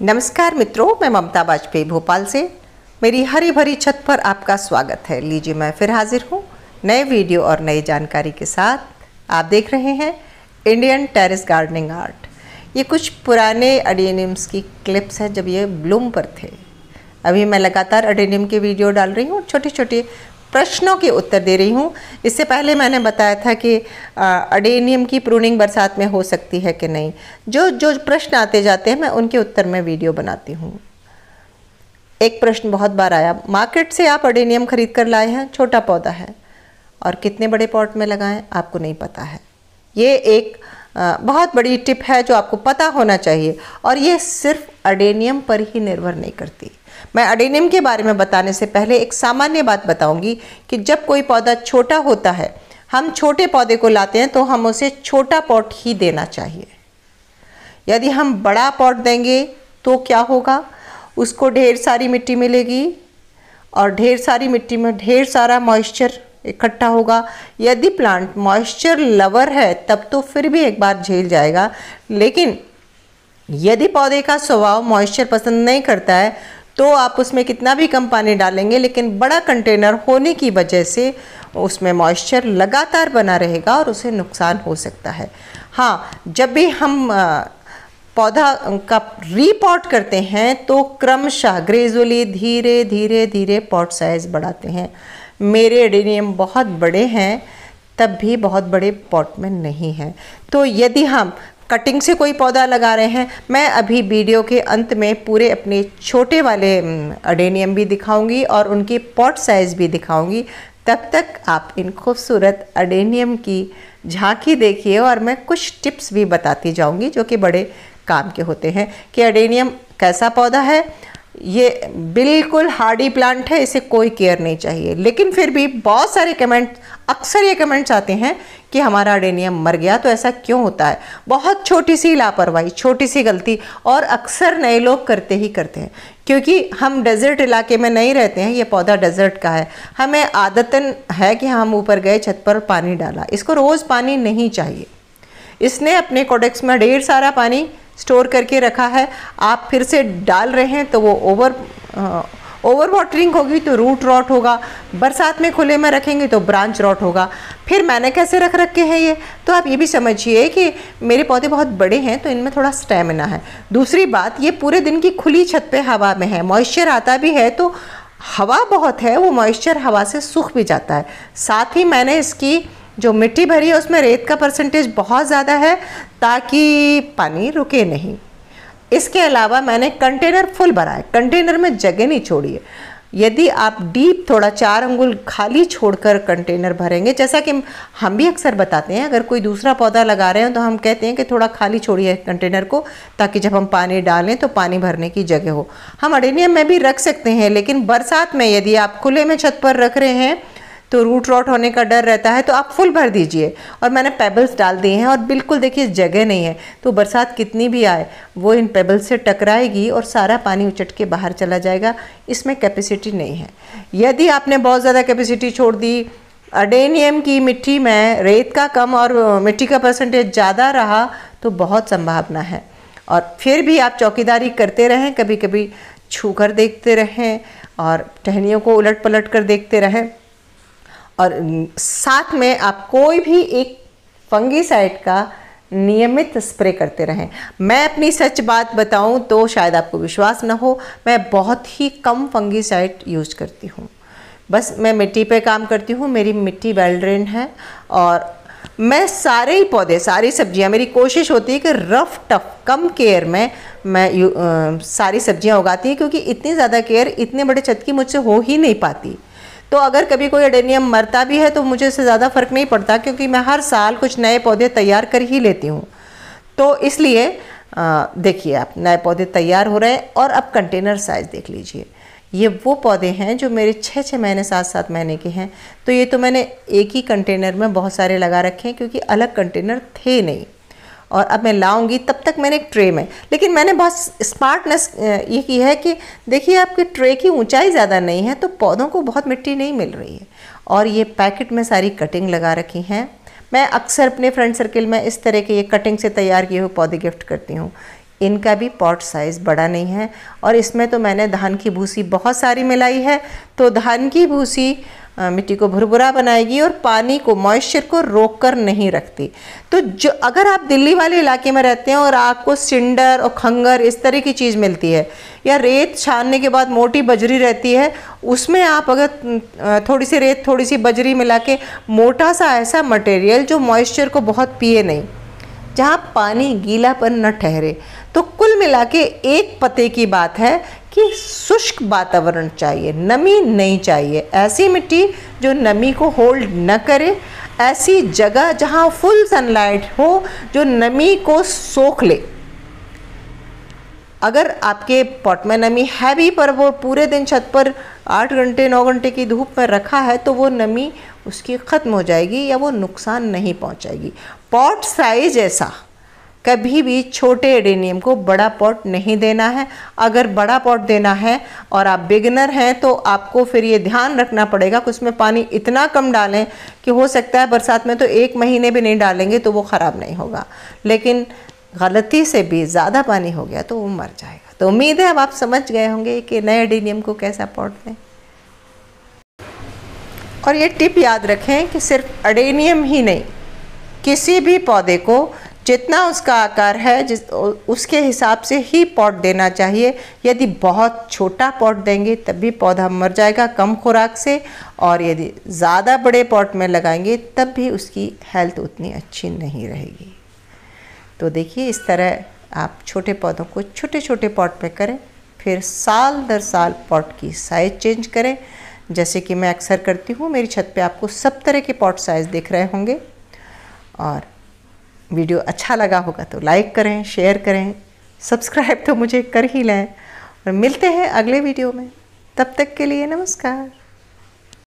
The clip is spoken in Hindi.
नमस्कार मित्रों, मैं ममता वाजपेयी भोपाल से। मेरी हरी भरी छत पर आपका स्वागत है। लीजिए मैं फिर हाजिर हूँ नए वीडियो और नई जानकारी के साथ। आप देख रहे हैं इंडियन टेरेस गार्डनिंग आर्ट। ये कुछ पुराने अडेनियम्स की क्लिप्स हैं जब ये ब्लूम पर थे। अभी मैं लगातार अडेनियम के वीडियो डाल रही हूँ छोटे छोटे प्रश्नों के उत्तर दे रही हूँ। इससे पहले मैंने बताया था कि अडेनियम की प्रूनिंग बरसात में हो सकती है कि नहीं। जो जो प्रश्न आते जाते हैं, मैं उनके उत्तर में वीडियो बनाती हूँ। एक प्रश्न बहुत बार आया, मार्केट से आप अडेनियम खरीद कर लाए हैं? छोटा पौधा है। और कितने बड़े पॉट में लगाएँ? आपको नहीं पता है। ये एक बहुत बड़ी टिप है जो आपको पता होना चाहिए। और ये सिर्फ़ अडेनियम पर ही निर्भर नहीं करती। मैं अडेनियम के बारे में बताने से पहले एक सामान्य बात बताऊँगी कि जब कोई पौधा छोटा होता है, हम छोटे पौधे को लाते हैं तो हम उसे छोटा पॉट ही देना चाहिए। यदि हम बड़ा पॉट देंगे तो क्या होगा? उसको ढेर सारी मिट्टी मिलेगी और ढेर सारी मिट्टी में ढेर सारा मॉइस्चर इकट्ठा होगा। यदि प्लांट मॉइस्चर लवर है, तब तो फिर भी एक बार झेल जाएगा। लेकिन यदि पौधे का स्वभाव मॉइस्चर पसंद नहीं करता है तो आप उसमें कितना भी कम पानी डालेंगे, लेकिन बड़ा कंटेनर होने की वजह से उसमें मॉइस्चर लगातार बना रहेगा और उसे नुकसान हो सकता है। हाँ जब भी हम पौधा का रीपॉट करते हैं तो क्रमशः ग्रेजुअली धीरे धीरे धीरे पॉट साइज़ बढ़ाते हैं। मेरे एडेनियम बहुत बड़े हैं, तब भी बहुत बड़े पॉट में नहीं हैं। तो यदि हम कटिंग से कोई पौधा लगा रहे हैं। मैं अभी वीडियो के अंत में पूरे अपने छोटे वाले अडेनियम भी दिखाऊँगी और उनकी पॉट साइज़ भी दिखाऊँगी। तब तक आप इन खूबसूरत अडेनियम की झांकी देखिए और मैं कुछ टिप्स भी बताती जाऊँगी जो कि बड़े काम के होते हैं कि अडेनियम कैसा पौधा है ये बिल्कुल हार्डी प्लांट है, इसे कोई केयर नहीं चाहिए। लेकिन फिर भी बहुत सारे कमेंट अक्सर ये कमेंट्स आते हैं कि हमारा अडेनियम मर गया तो ऐसा क्यों होता है? बहुत छोटी सी लापरवाही, छोटी सी गलती, और अक्सर नए लोग करते ही करते हैं। क्योंकि हम डेजर्ट इलाके में नहीं रहते हैं, ये पौधा डेजर्ट का है। हमें आदतन है कि हम ऊपर गए, छत पर पानी डाला। इसको रोज़ पानी नहीं चाहिए। इसने अपने कोडेक्स में ढेर सारा पानी स्टोर करके रखा है। आप फिर से डाल रहे हैं तो वो ओवर ओवर वाटरिंग होगी तो रूट रॉट होगा। बरसात में खुले में रखेंगे तो ब्रांच रॉट होगा। फिर मैंने कैसे रख रखे हैं ये? तो आप ये भी समझिए कि मेरे पौधे बहुत बड़े हैं तो इनमें थोड़ा स्टेमिना है। दूसरी बात, ये पूरे दिन की खुली छत पे हवा में है। मॉइस्चर आता भी है तो हवा बहुत है, वो मॉइस्चर हवा से सूख भी जाता है। साथ ही मैंने इसकी जो मिट्टी भरी है, उसमें रेत का परसेंटेज बहुत ज़्यादा है, ताकि पानी रुके नहीं। इसके अलावा मैंने कंटेनर फुल भरा है कंटेनर में जगह नहीं छोड़ी है। यदि आप डीप थोड़ा चार अंगुल खाली छोड़कर कंटेनर भरेंगे, जैसा कि हम भी अक्सर बताते हैं, अगर कोई दूसरा पौधा लगा रहे हैं तो हम कहते हैं कि थोड़ा खाली छोड़िए कंटेनर को, ताकि जब हम पानी डालें तो पानी भरने की जगह हो। हम अडेनियम में भी रख सकते हैं, लेकिन बरसात में यदि आप खुले में छत पर रख रहे हैं तो रूट रॉट होने का डर रहता है तो आप फुल भर दीजिए। और मैंने पेबल्स डाल दिए हैं और बिल्कुल देखिए जगह नहीं है। तो बरसात कितनी भी आए, वो इन पेबल्स से टकराएगी और सारा पानी उचट के बाहर चला जाएगा। इसमें कैपेसिटी नहीं है। यदि आपने बहुत ज़्यादा कैपेसिटी छोड़ दी अडेनियम की मिट्टी में रेत का कम और मिट्टी का परसेंटेज ज़्यादा रहा तो बहुत संभावना है। और फिर भी आप चौकीदारी करते रहें कभी कभी छू कर देखते रहें और टहनियों को उलट पलट कर देखते रहें। और साथ में आप कोई भी एक फंगीसाइड का नियमित स्प्रे करते रहें। मैं अपनी सच बात बताऊँ तो शायद आपको विश्वास ना हो मैं बहुत ही कम फंगीसाइड यूज़ करती हूँ। बस मैं मिट्टी पे काम करती हूँ मेरी मिट्टी वेल ड्रेन है और मैं सारे ही पौधे सारी सब्ज़ियाँ मेरी कोशिश होती है कि रफ टफ कम केयर में मैं यू, आ, सारी सब्ज़ियाँ उगाती हूँ क्योंकि इतनी ज़्यादा केयर इतने बड़े छत की मुझसे हो ही नहीं पाती। तो अगर कभी कोई एडेनियम मरता भी है तो मुझे इससे ज़्यादा फ़र्क नहीं पड़ता, क्योंकि मैं हर साल कुछ नए पौधे तैयार कर ही लेती हूँ। तो इसलिए देखिए आप, नए पौधे तैयार हो रहे हैं और अब कंटेनर साइज़ देख लीजिए। ये वो पौधे हैं जो मेरे छः छः महीने सात सात महीने के हैं। तो ये तो मैंने एक ही कंटेनर में बहुत सारे लगा रखे हैं, क्योंकि अलग कंटेनर थे नहीं। और अब मैं लाऊँगी, तब तक मैंने एक ट्रे में। लेकिन मैंने बहुत स्मार्टनेस ये की है कि देखिए, आपके ट्रे की ऊंचाई ज़्यादा नहीं है तो पौधों को बहुत मिट्टी नहीं मिल रही है। और ये पैकेट में सारी कटिंग लगा रखी हैं। मैं अक्सर अपने फ्रेंड सर्किल में इस तरह के ये कटिंग से तैयार किए हुए पौधे गिफ्ट करती हूँ। इनका भी पॉट साइज़ बड़ा नहीं है। और इसमें तो मैंने धान की भूसी, बहुत सारी मिलाई है। तो धान की भूसी मिट्टी को भुरभुरा बनाएगी और पानी को मॉइस्चर को रोक कर नहीं रखती। तो जो, अगर आप दिल्ली वाले इलाके में रहते हैं और आपको सिंडर और खंगर इस तरह की चीज़ मिलती है, या रेत छानने के बाद मोटी बजरी रहती है, उसमें आप अगर थोड़ी सी रेत थोड़ी सी बजरी मिला के मोटा सा ऐसा मटेरियल जो मॉइस्चर को बहुत पिए नहीं जहाँ पानी गीलापन न ठहरे। तो कुल मिला के एक पते की बात है कि शुष्क वातावरण चाहिए, नमी नहीं चाहिए। ऐसी मिट्टी जो नमी को होल्ड न करे, ऐसी जगह जहाँ फुल सनलाइट हो, जो नमी को सोख ले। अगर आपके पॉट में नमी है भी, पर वो पूरे दिन छत पर आठ घंटे, नौ घंटे की धूप में रखा है तो वो नमी उसकी ख़त्म हो जाएगी या वो नुकसान नहीं पहुंचाएगी। पॉट साइज़ ऐसा। कभी भी छोटे एडेनियम को बड़ा पॉट नहीं देना है। अगर बड़ा पॉट देना है और आप बिगनर हैं तो आपको फिर ये ध्यान रखना पड़ेगा कि उसमें पानी इतना कम डालें कि हो सकता है बरसात में तो एक महीने भी नहीं डालेंगे तो वो ख़राब नहीं होगा। लेकिन गलती से भी ज़्यादा पानी हो गया तो वो मर जाएगा। तो उम्मीद है अब आप समझ गए होंगे कि नए एडेनियम को कैसा पॉट दें। और ये टिप याद रखें कि सिर्फ़ अडेनियम ही नहीं किसी भी पौधे को जितना उसका आकार है, जिस उसके हिसाब से ही पॉट देना चाहिए। यदि बहुत छोटा पॉट देंगे, तब भी पौधा मर जाएगा कम खुराक से, और यदि ज़्यादा बड़े पॉट में लगाएँगे, तब भी उसकी हेल्थ उतनी अच्छी नहीं रहेगी। तो देखिए, इस तरह आप छोटे पौधों को छोटे छोटे पॉट में करें, फिर साल दर साल पॉट की साइज़ चेंज करें। जैसे कि मैं अक्सर करती हूँ, मेरी छत पे आपको सब तरह के पॉट साइज़ दिख रहे होंगे। और वीडियो अच्छा लगा होगा तो लाइक करें, शेयर करें, सब्सक्राइब तो मुझे कर ही लें। और मिलते हैं अगले वीडियो में। तब तक के लिए नमस्कार।